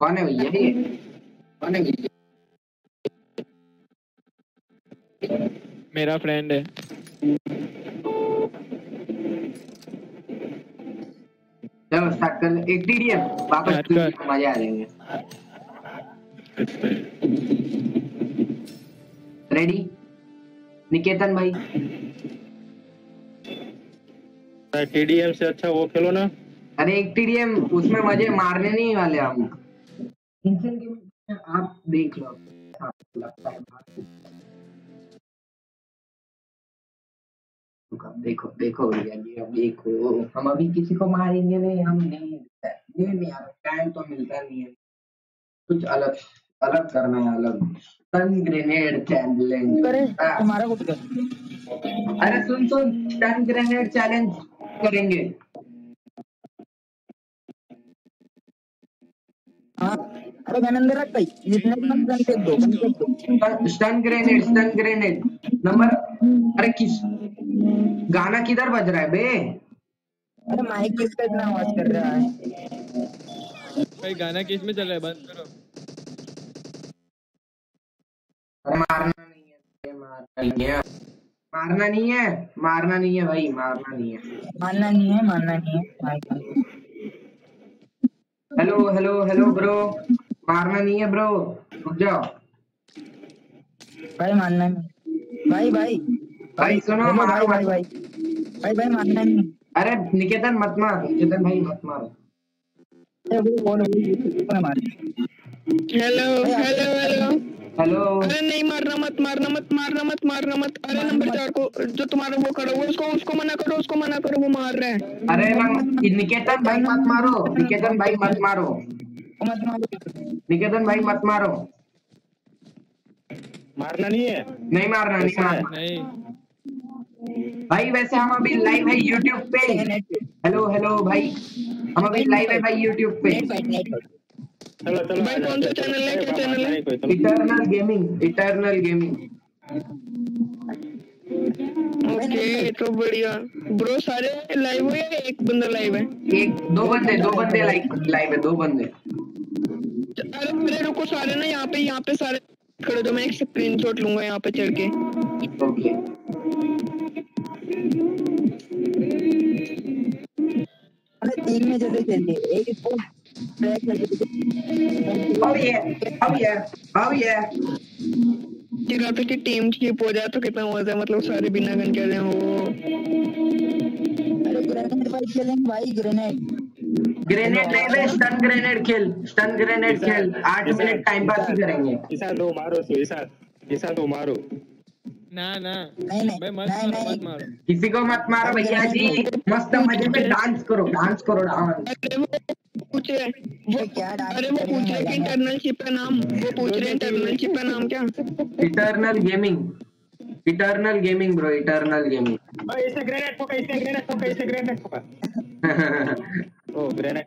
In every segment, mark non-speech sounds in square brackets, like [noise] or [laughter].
कौन है भैया? ये कौन है भैया? मेरा फ्रेंड है। चलो स्टार्ट कर ले। एक टीडीएम वापस मज़े आ जाएँगे रेडी निकेतन भाई। टीडीएम से अच्छा वो खेलो ना। अरे एक टीडीएम उसमें मज़े मारने नहीं वाले हम। गेम आप देख लो आपको लगता है देखो देखो भैया जी अब देखो हम अभी किसी को मारेंगे नहीं हम नहीं ये नहीं यार टाइम तो मिलता नहीं है। कुछ अलग अलग करना है अलग। स्टन ग्रेनेड चैलेंज करे तुम्हारा कुछ कर अरे सुन सुन स्टन ग्रेनेड चैलेंज करेंगे। अरे जितने गन फेंक दो गन फेंक दो stun grenade stun grenade. Number अरे किस गाना किधर बज रहा है बे? अरे माइक किसका इतना आवाज़ कर रहा है। भाई गाना किसमें चल रहा है? बंद करो। मारना नहीं है मारना नहीं है। मारना नहीं है? मारना नहीं है भाई मारना नहीं है। मानना नहीं है मानना नहीं है mic hello hello hello bro मारना नहीं है ब्रो रुक जाओ भाई मानना नहीं भाई भाई भाई सुनो मारो भाई भाई भाई भाई भाई मानना नहीं अरे निकेतन मत मार निकेतन भाई मत है मार हेलो हेलो हेलो हेलो। अरे नहीं मारना मत मारना मत मारना मत मारना मत। अरे नंबर चार को जो तुम्हारा वो खड़ा हुआ उसको उसको मना करो उसको मना करो वो मार रहा है। अरे निकेतन भाई मत मारो निकेतन भाई मत मारो। मत मारो। निकेतन भाई मत मारो। मारना नहीं है? नहीं मारना नहीं मारना। नहीं। भाई वैसे हम अभी लाइव है यूट्यूब पे। हेलो हेलो भाई। हम अभी लाइव है भाई यूट्यूब पे नेट फाइट नेट फाइट चलो चलो भाई, कौन सा channel है? क्या channel है? Eternal gaming eternal gaming okay तो बढ़िया। ब्रो सारे लाइव हो या एक बंदा लाइव है? एक दो बंदे दो बंदे लाइव लाइव है दो बंदे। अरे अरे रुको सारे ना यहाँ पे यहाँ पे सारे खड़े तो मैं एक स्क्रीनशॉट लूँगा यहाँ पे चढ़ के। ओके अरे तीन में जैसे खेलिए एक अब ये अब ये अब ये जगह पे की टीम चीप हो जाए तो कितना मज़ा है? मतलब सारे बिना गन के रहे हो। अरे ग्रेनेड भाई खेलेंगे भाई ग्रेनेड ग्रेनेड नहीं बे स्टन ग्रेनेड खेल स्टन ग्रेनेड खेल। आठ मिनट टाइम पास ही करेंगे। ईसा दो मारो सो ईसा ईसा दो मारो। ना ना। नहीं नहीं मत नहीं मारो मत नहीं मारो। किसी को मत मारो भैया जी। मस्त मज़े में डांस [laughs] करो डांस करो डांस वो पूछ। रहे वो क्या अरे वो पूछ रहे कि इंटरनल चिप का नाम? वो पूछ रहे इंटरनल चिप का नाम क्या? Eternal gaming eternal gaming bro eternal gaming ओए इसे ग्रेनेड ठोका इसे ग्रेनेड ठोका इसे ग्रेनेड ठोका ओ ग्रेनेड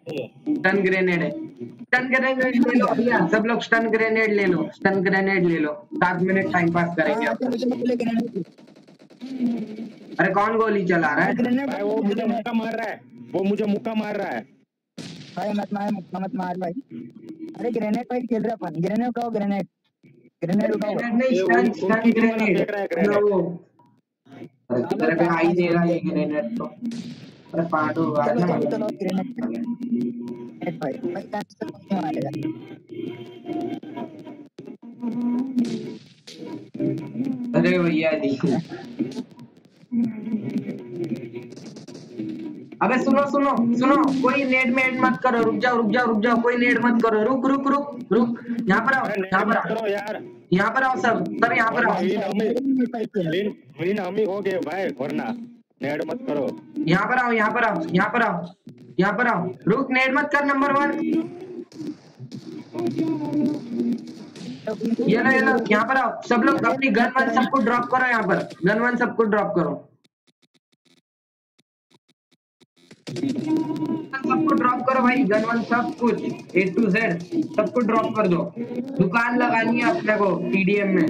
स्टन ग्रेनेड है स्टन ग्रेनेड ले लो भैया सब लोग स्टन ग्रेनेड ले लो स्टन ग्रेनेड ले लो। सात मिनट टाइम पास करेंगे हाँ, तो अरे कौन गोली चला रहा है? वो मुझे मुक्का मार रहा है। वो मुझे मुक्का मार रहा है। भाई मत मार मत मत मार भाई। अरे ग्रेनेड फाइट खेल रहा अपन। ग्रेनेड उठाओ ग्रेनेड ग्रेनेड उठाओ। नहीं स्टन स्टन ग्रेनेड है। ना वो अरे तेरे पे आई दे रहा है ग्रेनेड तो। अरे पाडो आ चलो ना चलो चलो ग्रेनेड ग्रेनेड फाइट भाई कैंसिल नहीं मारेगा अरे भैया जी अबे सुनो सुनो सुनो कोई नेट में ऐड मत करो रुक जाओ रुक जाओ रुक जाओ कोई नेट मत करो रुक रुक रुक रुक यहाँ पर आओ यहाँ पर आओ यार। यहाँ पर आओ सब सब यहाँ पर आओ। विन हम ही हो गए भाई वरना नेड मत करो। यहाँ पर आओ यहाँ पर आओ यहाँ पर आओ यहाँ पर आओ रुक नेट मत कर नंबर वन ये लो ये लो यहाँ पर आओ सब लोग अपनी गन वन सबको ड्रॉप करो यहाँ पर गन वन सबको ड्रॉप करो। सबको ड्रॉप करो भाई गन वन सब कुछ ए टू जेड सबको ड्रॉप कर दो। दुकान लगानी है अपने को टीडीएम में।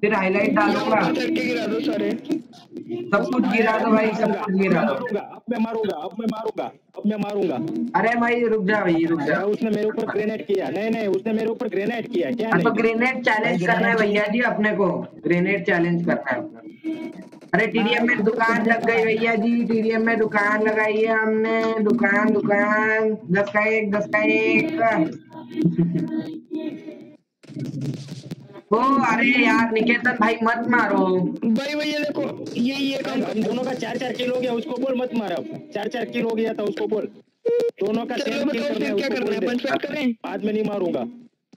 फिर हाईलाइट डालूँगा चढ़ के गिरा दो सारे। सब कुछ गिरा दो भाई सब कुछ गिरा दो। मारूँगा मैं मारूँगा अब मैं मारूँगा अब मैं मारूँगा। अरे भाई रुक जा भाई रुक जा। उसने मेरे ऊपर ग्रेनेड किया। नहीं नहीं उसने मेरे ऊपर ग्रेनेड किया क्या हाँ, तो ग्रेनेड चैलेंज करना है भैया जी अपने को। ग्रेनेड चैलेंज करना है अरे टीडीएम में दुकान लग गई भैया जी टीडीएम में दुकान लगाई है हमने। दुकान दुकान। दस का एक दस का एक। ओ अरे यार निकेतन भाई मत मारो। भाई भैया देखो ये ये काम हम दोनों का चार चार किल हो गया उसको बोल मत मार। चार चार किल हो गया था उसको बोल। दोनों का सेम किल करना है क्या करना है। पंच करें? बाद में नहीं मारूँगा।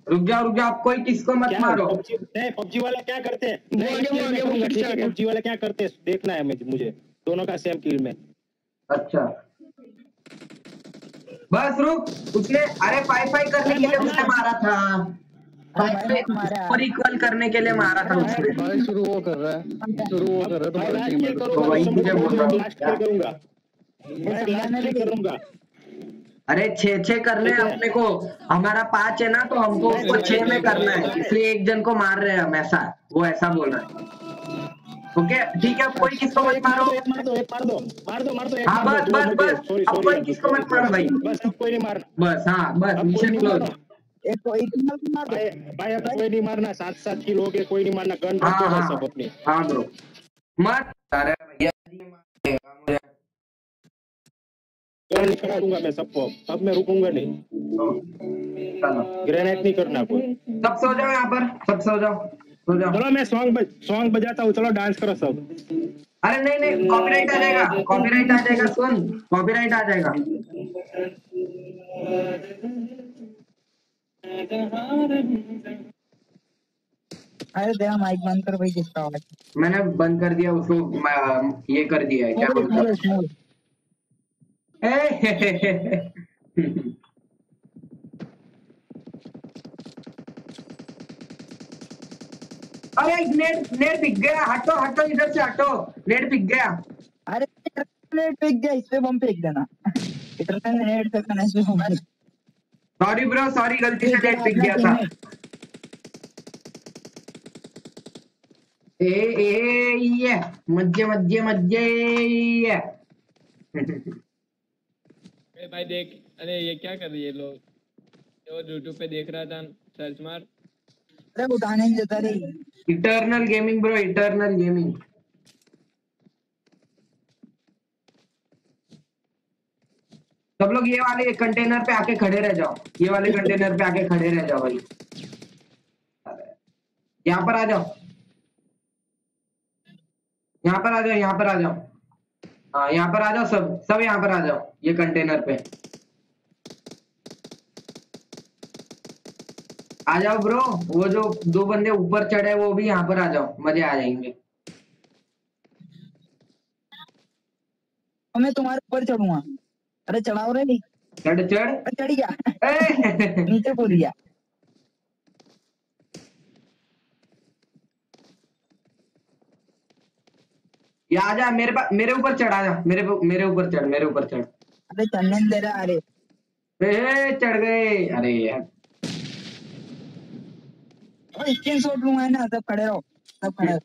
रुक जाओ रुक जाओ आप कोई किसको मत मारो। पबजी नहीं पबजी वाला क्या करते हैं? पबजी वाला क्या करते हैं? देखना है मुझे दोनों का सेम किल में। अच्छा। बस रुक उसने अरे फाइव फाइव करने के लिए उसने मारा था। भाई। और इक्वल करने के लिए मारा था उसने। भाई शुरू वो कर रहा है शुरू वो कर रहा है तुम्हारी टीम तो वही तुझे बोल रहा हूँ। करूँगा। मैं लास्ट करूँगा। अरे छह छह करने हैं अपने को। हमारा पाँच है ना तो हमको उसको छह में करना है। इसलिए एक जन को मार रहे हैं हम ऐसा वो ऐसा बोल रहा है। ओके? ठीक है कोई किसको मत मारो एक मार दो एक मार दो। मार दो मार दो हाँ, बस, बस, बस। अब कोई किसको मत मारो भाई। बस अब कोई नहीं मारना। बस हाँ बस मिशन क्लोज एक को एक मार मार दो भाई भाई अब कोई नहीं मारना सात सात किल कोई नहीं मारना गन रखो हाँ बस अब हाँ ब्रो मत अरे भैया जी, मारेगा मुझे। गन करा दूँगा मैं सबको अब अब मैं रुकूँगा नहीं चलो ग्रेनेड नहीं करना कोई सब सो जाओ यहाँ पर सब सो जाओ चलो मैं सॉन्ग बज, सॉन्ग बजाता हूँ चलो डांस करो सब अरे नहीं नहीं कॉपीराइट आ जाएगा कॉपीराइट आ जाएगा सुन कॉपीराइट आ जाएगा अरे तेरा माइक बंद कर भाई किसका आवाज़ मैंने बंद कर दिया उसको ये कर दिया है क्या बोलते? हैं? [laughs] अरे नेट नेट पिक गया हटो हटो इधर से हटो। नेट पिक गया। अरे नेट फेंक गया इस पे बम फेंक देना। [laughs] इतना नेट इस पे बम फेंक सॉरी ब्रो सॉरी गलती से नेट पिक गया था। ए ए ये मज्जे मज्जे मज्जे ये। अरे भाई देख अरे ये क्या कर रही है लोग? जो यूट्यूब पे देख रहा था सर्च मार। अरे उठाने नहीं देता रे। Eternal gaming bro eternal gaming सब लोग ये वाले कंटेनर पे आके खड़े रह जाओ। ये वाले कंटेनर पे आके खड़े रह जाओ भाई। यहाँ पर आ जाओ। यहाँ पर आ जाओ, यहाँ पर आ जाओ। हाँ यहाँ पर आ जाओ सब। सब यहाँ पर आ जाओ, ये कंटेनर पे। आ जाओ ब्रो वो जो दो बंदे ऊपर चढ़े, वो भी यहाँ पर आ जाओ। मज़े आ जाएँगे। मैं तुम्हारे ऊपर चढ़ूँगा। अरे चढ़ाओ रे। नहीं चढ़। चढ़ चढ़ गया। नीचे कूद गया। ये आ जा मेरे पास मेरे ऊपर चढ़ जा। मेरे मेरे ऊपर चढ़ मेरे ऊपर चढ़। अरे चढ़ने दे रहा अरे। ए, चढ़ गए। अरे यार। स्क्रीन शॉट लूँगा है ना सब खड़े रहो। सब खड़े रहो।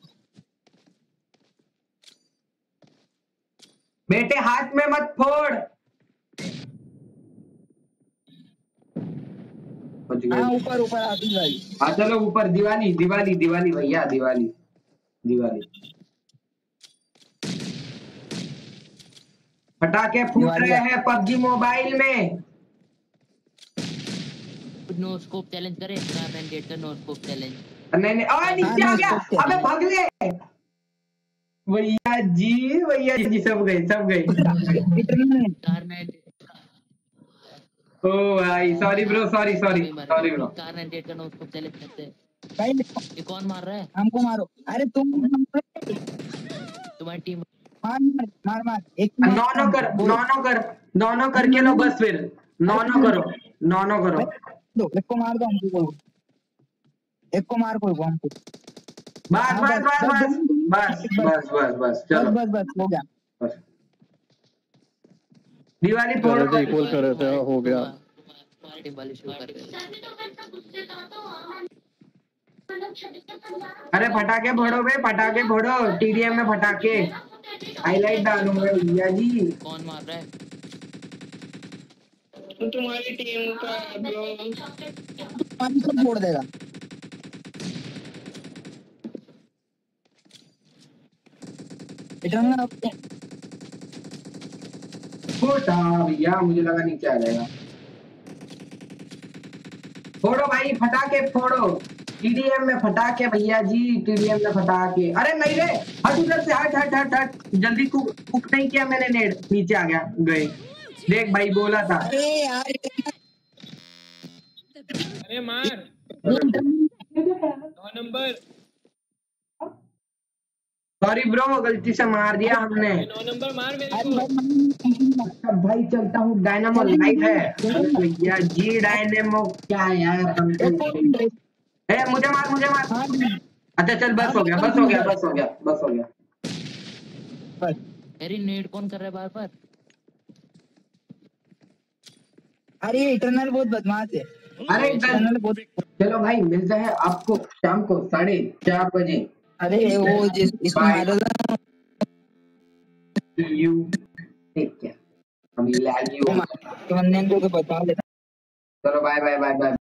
बेटे हाथ में मत फोड़ बच हाँ गए ऊपर ऊपर आती भाई। हाँ चलो ऊपर दिवाली दिवाली दिवाली भैया दिवाली दिवाली। पटाखे फूट रहे हैं पबजी मोबाइल में। नो स्कोप चैलेंज करें मैंडेट का नो स्कोप चैलेंज। नहीं नहीं ओए नीचे आ हाँ, गया। अबे भाग ले। भैया जी भैया जी सब गए सब गए। [laughs] ओ भाई sorry bro sorry sorry sorry bro car mandate का नो स्कोप चैलेंज करते हैं भाई ये कौन मार रहा है हमको मारो अरे तुम तुम्हारी टीम मार मार मार मार एक नौ नौ कर नौ नौ कर नौ नौ करके लो बस फिर नौ नौ करो नौ नौ करो दो एक को मार दो हमको एक को मार कोई को हमको बस बस बस बस बस बस बस बस बस चलो बस बस हो गया बस दिवाली फोड़ इक्वल कर। रहे थे हो गया। शुरू कर अरे पटाखे फोड़ो बे पटाखे फोड़ो। टीडीएम में पटाखे। हाईलाइट डालूँगा भैया जी। कौन मार रहा है? तो तुम्हारी टीम का ब्रो पानी सब फोड़ देगा। आपको छोटा भैया मुझे लगा नीचे आ जाएगा फोड़ो भाई फटाके फोड़ो। टीडीएम में फटाके भैया जी टीडीएम में फटाके। अरे नहीं रे हट उधर से हट हट हट हट। जल्दी कुक कुक नहीं किया मैंने नेट। नीचे आ गया गए। देख भाई बोला था। अरे यार अरे मार। नौ नंबर। सॉरी ब्रो गलती से मार दिया हमने। नौ नंबर मार मेरे अरे को। भाई भाई चलता हूँ। डायनामो लाइव है। अरे भैया जी डायनेमो क्या यार हम ए मुझे मार मुझे मार। अच्छा चल बस हो गया बस हो गया बस हो गया बस हो गया। बस। अरे नेट कौन कर रहा है बार बार? अरे इटर्नल बहुत बदमाश है। अरे गल- बहुत चलो भाई मिलता है आपको शाम को साढ़े चार बजे। अरे वो जिस इसको. मारो था यू टेक केयर हम लैग यू तो बंदे को बता देता चलो बाय बाय बाय बाय।